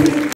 Voz, ah,